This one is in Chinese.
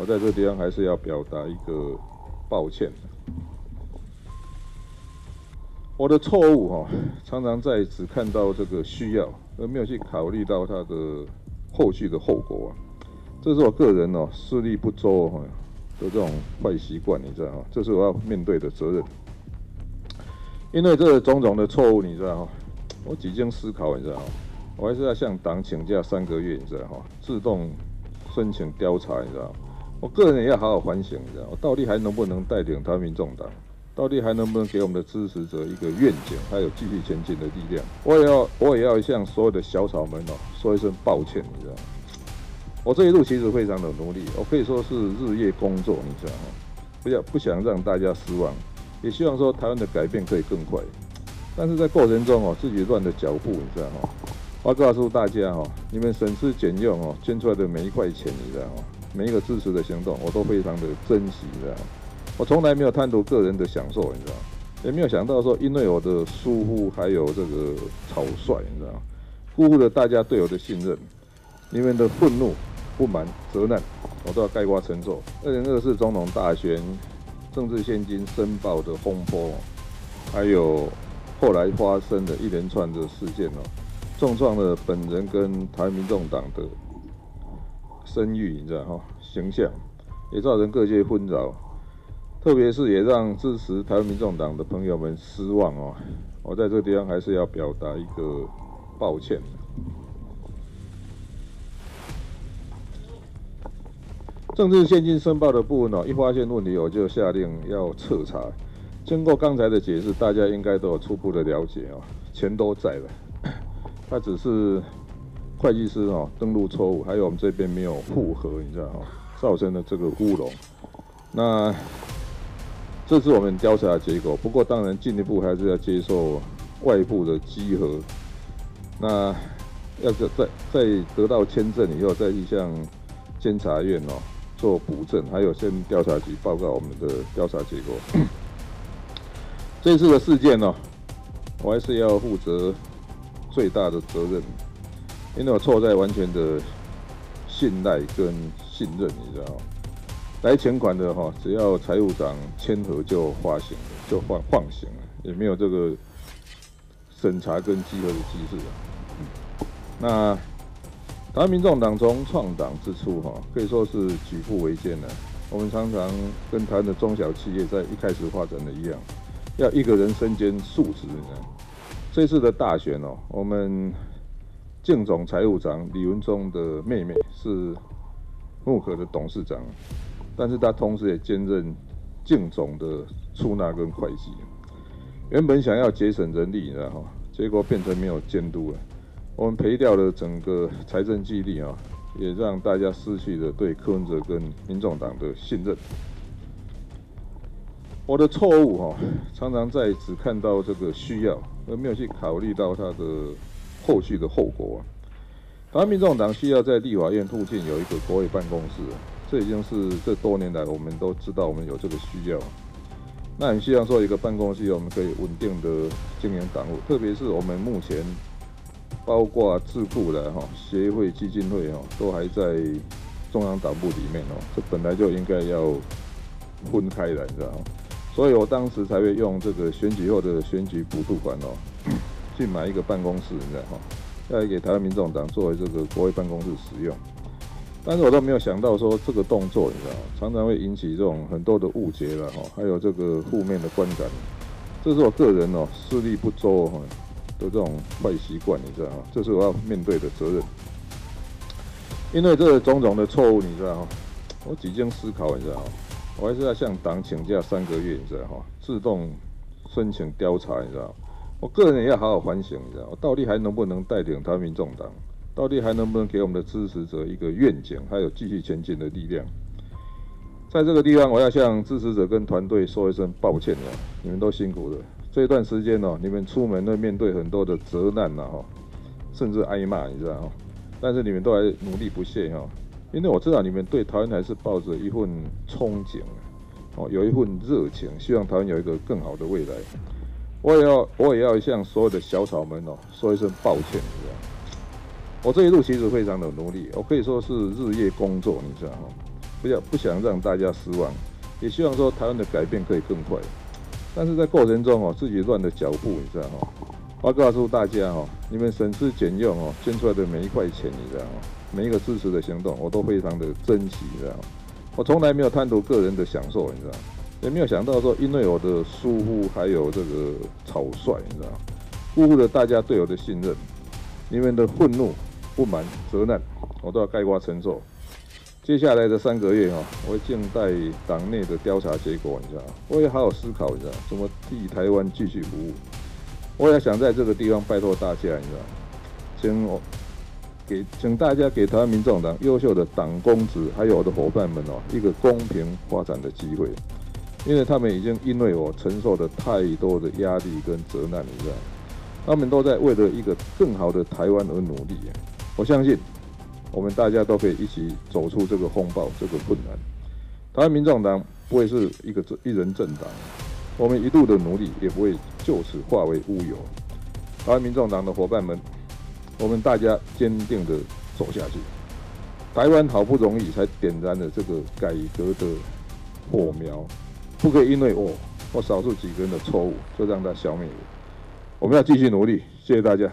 我在这地方还是要表达一个抱歉。我的错误哈，常常在只看到这个需要，而没有去考虑到它的后续的后果啊。这是我个人哦，视力不周哈的这种坏习惯，你知道吗？这是我要面对的责任。因为这种种的错误，你知道哈，我几经思考，你知道吗？我还是要向党请假三个月，你知道哈，自动申请调查，你知道我个人也要好好反省，你知道我到底还能不能带领台民众党？到底还能不能给我们的支持者一个愿景，还有继续前进的力量？我也要，我也要向所有的小草们哦说一声抱歉，你知道吗？我这一路其实非常的努力，我可以说是日夜工作，你知道吗？不要不想让大家失望，也希望说台湾的改变可以更快。但是在过程中哦，自己乱的脚步，你知道吗？我告诉大家哈，你们省吃俭用哦捐出来的每一块钱，你知道吗？每一个支持的行动，我都非常的珍惜，你知道吗？我从来没有贪图个人的享受，你知道？也没有想到说，因为我的疏忽还有这个草率，你知道？辜负了大家对我的信任，你们的愤怒、不满、责难，我都要盖瓜承受。二零二四总统大选政治现金申报的风波，还有后来发生的一连串的事件哦，重创了本人跟台民众党的声誉，你知道哈？形象也造成各界纷扰。特别是也让支持台湾民众党的朋友们失望哦，我在这个地方还是要表达一个抱歉。政治现金申报的部分哦，一发现问题我就下令要彻查。经过刚才的解释，大家应该都有初步的了解哦，钱都在了，他只是会计师哦登录错误，还有我们这边没有复核，你知道哈，造成了这个乌龙。那。这是我们调查结果，不过当然进一步还是要接受外部的稽核。那要是在在得到签证以后，再去向监察院哦做补证，还有向调查局报告我们的调查结果。这次的事件呢，我还是要负责最大的责任，因为我错在完全的信赖跟信任，你知道吗？来钱款的哈，只要财务长签合就发行了，就放放行了，也没有这个审查跟稽核的机制啊。那台湾民众党从创党之初哈，可以说是举步维艰的。我们常常跟台湾的中小企业在一开始发展的一样，要一个人身兼数职。这次的大选哦，我们敬总财务长李文忠的妹妹是木可的董事长。但是他同时也兼任净总的出纳跟会计，原本想要节省人力，你知道哈，结果变成没有监督了，我们赔掉了整个财政纪律啊，也让大家失去了对柯文哲跟民众党的信任。我的错误哈，常常在只看到这个需要，而没有去考虑到它的后续的后果啊。台湾民众党需要在立法院附近有一个国会办公室。这已经是这多年来我们都知道我们有这个需要，那很希望说一个办公室我们可以稳定的经营党务，特别是我们目前包括智库的哈协会基金会哈都还在中央党部里面哦，这本来就应该要分开来，你知道吗？所以我当时才会用这个选举后的选举补助款哦，去买一个办公室，你知道哈，要给台湾民众党作为这个国会办公室使用。但是我都没有想到说这个动作，你知道？常常会引起这种很多的误解了哈，还有这个负面的观感。这是我个人哦视力不周哈的这种坏习惯，你知道吗？这是我要面对的责任。因为这种种的错误，你知道吗？我几经思考，你知道吗？我还是要向党请假三个月，你知道哈？自动申请调查，你知道我个人也要好好反省，一下我到底还能不能带领台民众党？到底还能不能给我们的支持者一个愿景，还有继续前进的力量？在这个地方，我要向支持者跟团队说一声抱歉了，你们都辛苦了。这一段时间哦，你们出门会面对很多的责难呐哈，甚至挨骂，你知道哈。但是你们都还努力不懈哈，因为我知道你们对台湾还是抱着一份憧憬哦，有一份热情，希望台湾有一个更好的未来。我也要，我也要向所有的小草们哦说一声抱歉，你知道我这一路其实非常的努力，我可以说是日夜工作，你知道哈。不要不想让大家失望，也希望说台湾的改变可以更快。但是在过程中哦，自己乱的脚步，你知道吗？我告诉大家哦，你们省吃俭用哦，捐出来的每一块钱，你知道吗？每一个支持的行动，我都非常的珍惜，你知道吗？我从来没有贪图个人的享受，你知道吗？也没有想到说，因为我的疏忽还有这个草率，你知道？辜负了大家对我的信任，你们的愤怒、不满、责难，我都要概括承受。接下来的三个月哈，我会静待党内的调查结果，你知道？我也好好思考，你知道怎么替台湾继续服务。我也想在这个地方拜托大家，你知道，请我给请大家给台湾民众党优秀的党公子，还有我的伙伴们哦，一个公平发展的机会，因为他们已经因为我承受了太多的压力跟责难，你知道，他们都在为了一个更好的台湾而努力。我相信，我们大家都可以一起走出这个风暴，这个困难。台湾民众党不会是一个一人政党。我们一路的努力也不会就此化为乌有。台湾民众党的伙伴们，我们大家坚定的走下去。台湾好不容易才点燃了这个改革的火苗，不可以因为我或少数几个人的错误就让它消灭我。我们要继续努力。谢谢大家。